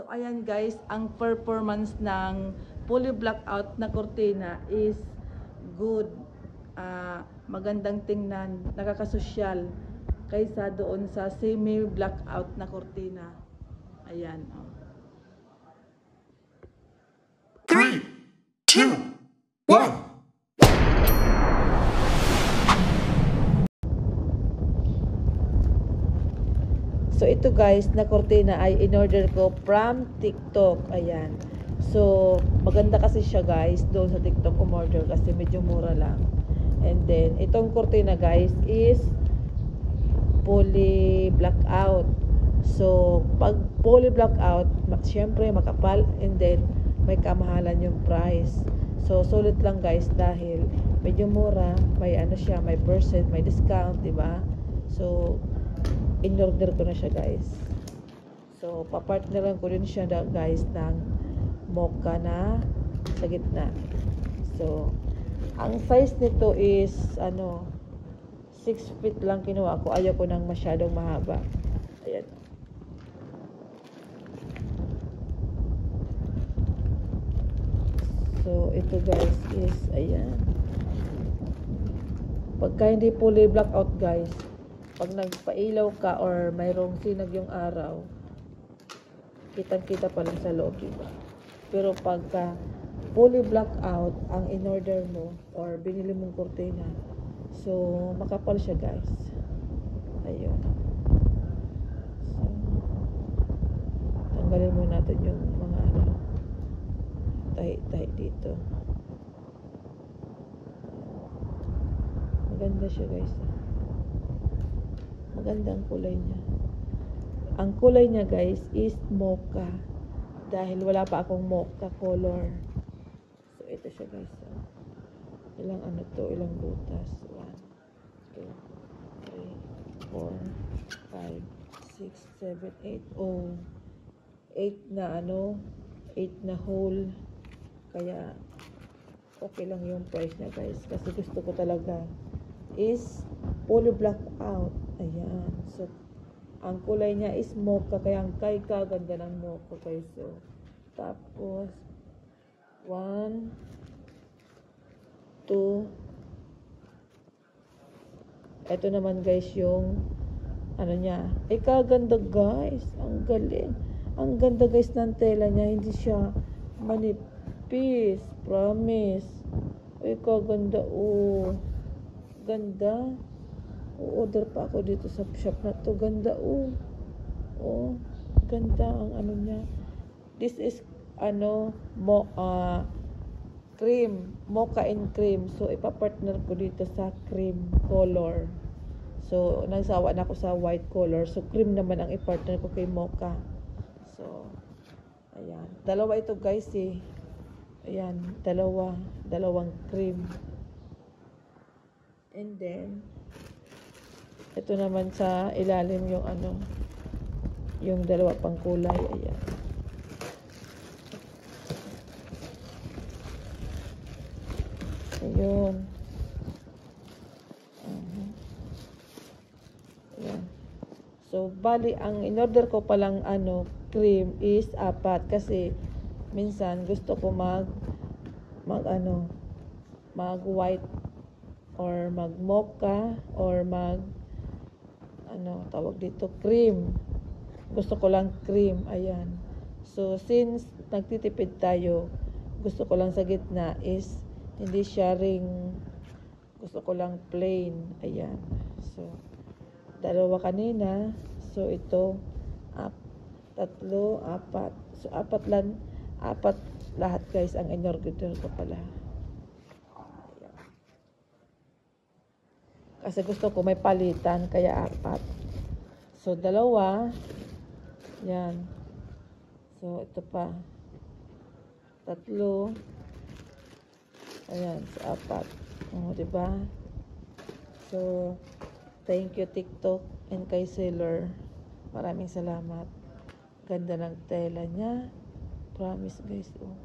So ayan guys, ang performance ng fully blackout na kortina is good. Ah, magandang tingnan, nakakasosyal kaysa doon sa semi blackout na kortina. Ayan. Oh. Three, two, So ito guys, na kortina ay in-order ko from TikTok. Ayan. So, maganda kasi siya guys, doon sa TikTok umorder kasi medyo mura lang. And then, itong kortina guys is fully blackout. So, pag fully blackout, syempre makapal and then may kamahalan yung price. So, sulit lang guys dahil medyo mura, may ano siya, may percent, may discount, di ba? So, in-order ko na siya guys. So, papartneran ko rin siya guys ng mocha na sa gitna. So, ang size nito is ano 6 feet lang kinuha ko. Ayaw ko nang masyadong mahaba. Ayan. So, ito guys is, ayan. Pagka hindi fully blackout guys, pag nagpailaw ka or mayroong sinag yung araw, kitang-kita pa lang sa loob, diba? Pero pagka fully blackout ang in-order mo or binili mong kurtina, so makapal siya guys. Ayun. So, tanggalin mo natin yung mga ano, tahi-tahi dito. Maganda siya guys. ah. Maganda ang kulay niya. Ang kulay niya guys is mocha. Dahil wala pa akong mocha color. So ito siya guys. ah. Ilang ano to, ilang butas. 1, 2, 3, 4, 5, 6, 7, 8. Oh, 8 na ano, 8 na hole. Kaya okay lang yung price niya guys. Kasi gusto ko talaga is fully black out. Ayan. So, ang kulay niya is mocha. Kaya ang kay kaganda ng mocha guys. So, tapos, one, two, ito naman guys yung ano niya. Eh, kaganda guys. Ang galing. Ang ganda guys ng tela niya. Hindi siya manipis. Promise. Eh, kaganda. Oh. Ganda. O-order pa ako dito sa shop na to. Ganda. Oh. Oh. Ganda ang ano niya. This is ano mo ah cream, mocha and cream. So, ipapartner ko dito sa cream color. So, nagsawa na ako sa white color. So, cream naman ang ipartner ko kay mocha. So, ayan. Dalawa ito guys eh. Ayan, dalawa. Dalawang cream. And then, ito naman sa ilalim yung ano, yung dalawa pang kulay. Ayan. Ayun. Ayan. So, bali, ang in-order ko palang ano, cream is apat kasi minsan gusto ko mag mag ano, mag white or mag mocha or mag ano, tawag dito, cream. Gusto ko lang cream, ayan. So, since nagtitipid tayo, gusto ko lang sa gitna is hindi siya ring gusto ko lang plain, ayan. So, dalawa kanina. So, ito, ap, tatlo, apat. So, apat lang, apat lahat guys ang in-order ko pala. Ayan. Kasi gusto ko may palitan, kaya apat. So, dalawa. Yan. So, ito pa. Tatlo. Ayan, so apat. O, diba? So, thank you TikTok and kay seller. Maraming salamat. Ganda ng tela niya. Promise guys, oh.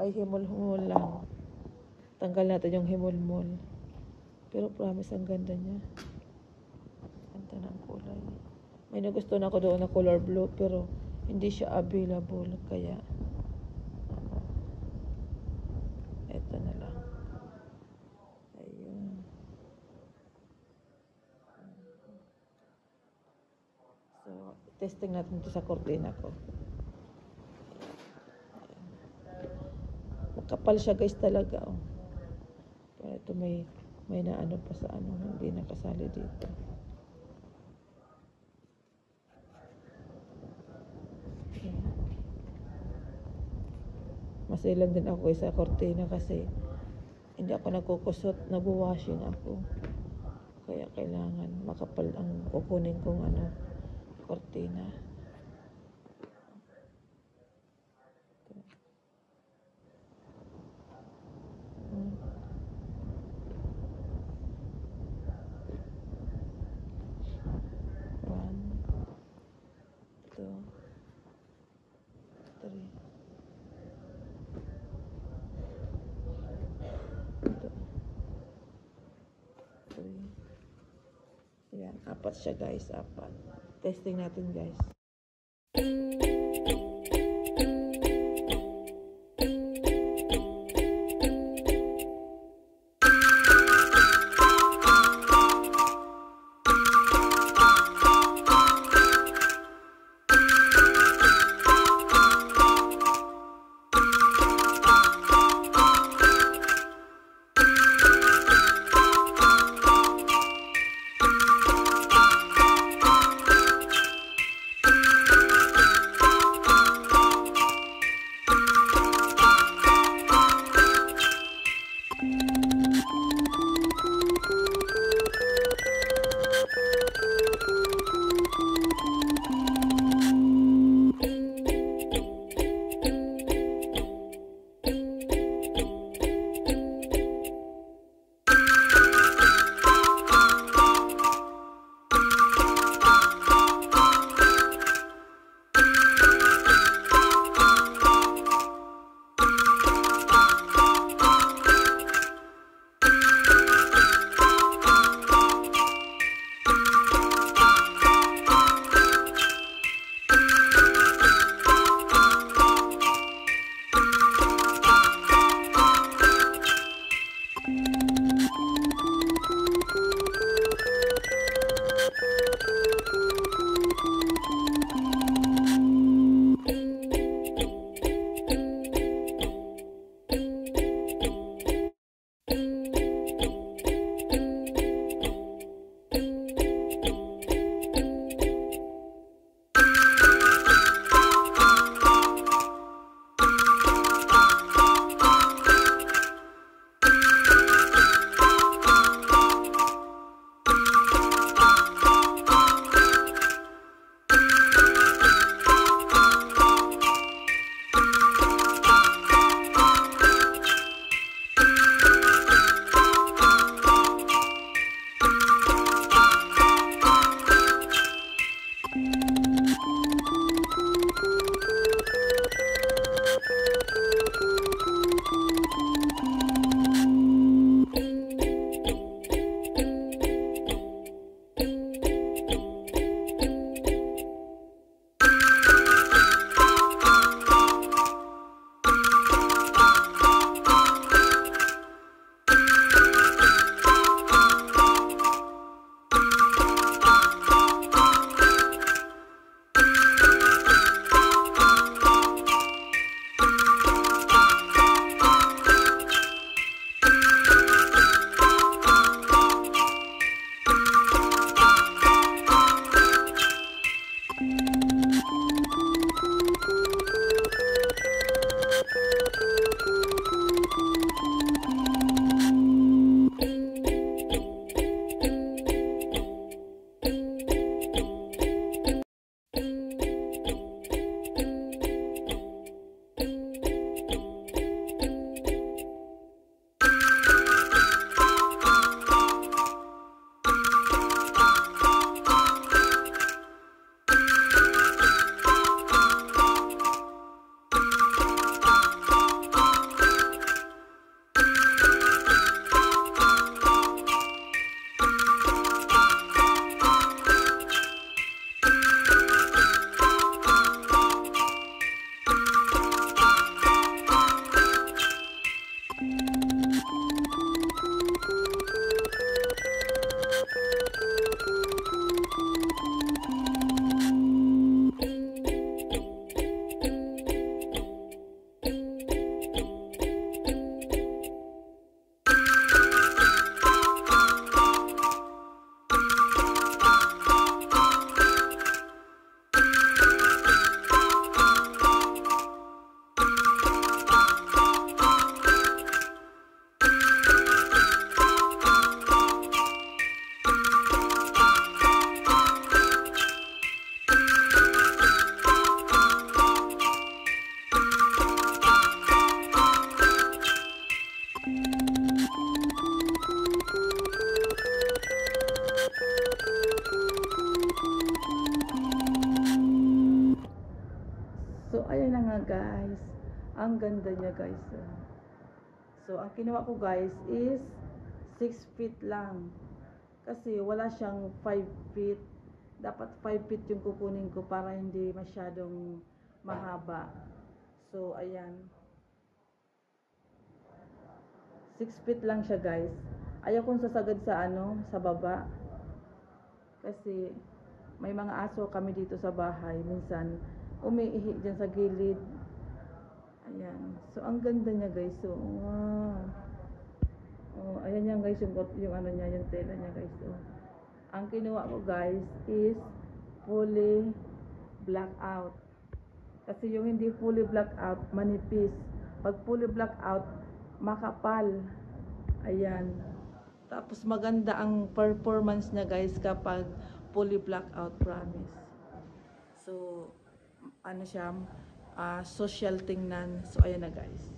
May himol-himol lang. Tanggal natin yung himol-mol. Pero promise, ang ganda niya. Ganda ng kulay. May nagustuhan ako doon na color blue, pero hindi siya available kaya ano, eto na lang ayun so testing natin ito sa kortina ko makapal siya guys talaga oh. pero ito may may naano pa sa ano hindi nakasali dito Masilan din ako sa kortina kasi hindi ako nagkukusot, nagwashing ako. Kaya kailangan makapal ang kukunin kong ano, kortina. Hmm. One, two, three. Ito. Three. Ayan, apat siya guys, apat. Testing natin guys. Na nga guys. Ang ganda niya guys. oh. So, ang kinuha ko guys is 6 feet lang. Kasi wala siyang 5 feet. Dapat 5 feet yung kukunin ko para hindi masyadong mahaba. So, ayan. 6 feet lang siya guys. Ayaw kong sasagad sa ano, sa baba. Kasi may mga aso kami dito sa bahay. Minsan, umiihi dyan sa gilid. Ayan. So, ang ganda niya guys. So, wow. Oh, ayan yan guys, yung, yung ano niya, yung tela niya guys. Oh. Ang kinuha ko guys is fully black out. Kasi yung hindi fully black out, manipis. Pag fully black out, makapal. Ayan. Tapos maganda ang performance niya guys kapag fully black out, promise. So, ano siya, uh, social tingnan. So, ayan na guys.